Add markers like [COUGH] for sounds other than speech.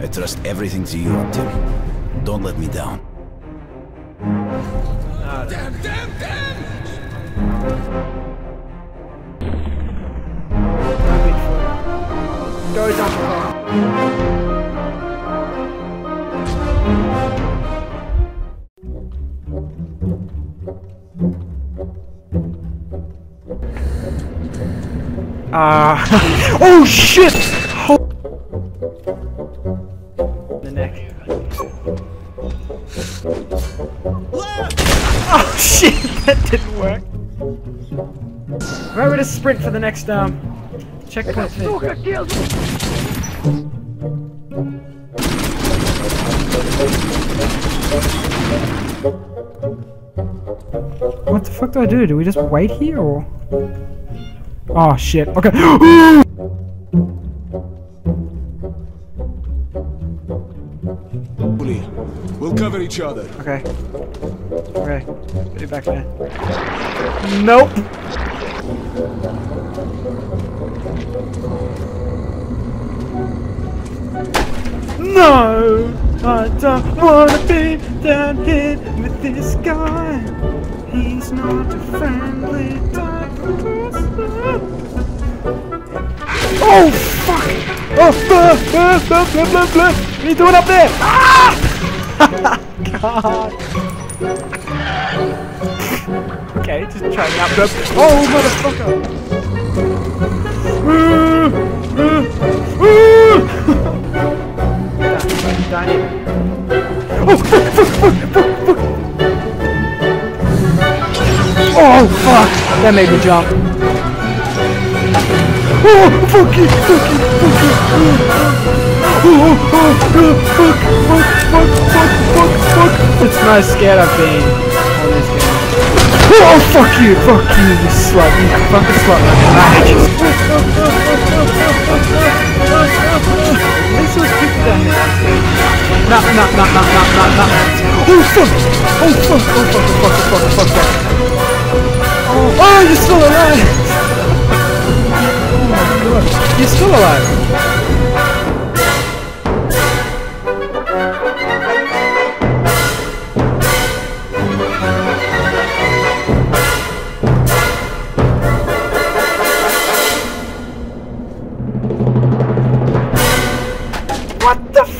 I trust everything to you, Tim. Don't let me down. Damn, damn, damn! Wait for it. Go jump across. Ah. [LAUGHS] oh shit! Remember to sprint for the next um checkpoint thing. What the fuck do I do? Do we just wait here or? Oh shit. Okay. [GASPS] We'll cover each other. okay. Okay. Put it back there. Nope. No! I don't wanna be down here with this guy. He's not a friendly type of person. Oh fuck! Oh, blah, blah, blah, blah, blah, blah. What are you doing up there? Ah! [LAUGHS] God. Okay, just try and out Oh, motherfucker! Dying. [LAUGHS] Oh, fuck, fuck, fuck, fuck, fuck. Oh, fuck! That made me jump. Oh, fuck you, fuck you, fuck you. Oh, oh, oh, oh, fuck, fuck, fuck, fuck, fuck, fuck. It's the most scared I've been on this game. Oh, fuck you, fuck you, you slut, you fucking slut. Ah, just... At least it was people down here. No, no, no, no, no, no, no. Oh, fuck! Oh, fuck, oh, fuck, oh, fuck, oh, fuck, oh, fuck, fuck. Oh, oh, you're still alive! oh my god, you're still alive! What the f-